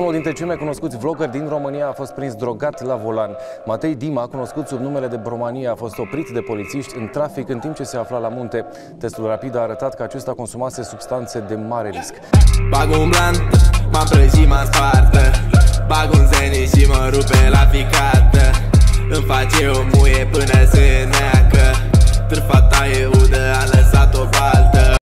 Unul dintre cei mai cunoscuți vloggeri din România a fost prins drogat la volan. Matei Dima, cunoscut sub numele de Bromania, a fost oprit de polițiști în trafic în timp ce se afla la munte. Testul rapid a arătat că acesta consumase substanțe de mare risc. Bag un blunt, m-am prăjit, m-am spartă Bag un zenit și mă rupe la picată Îmi face o muie până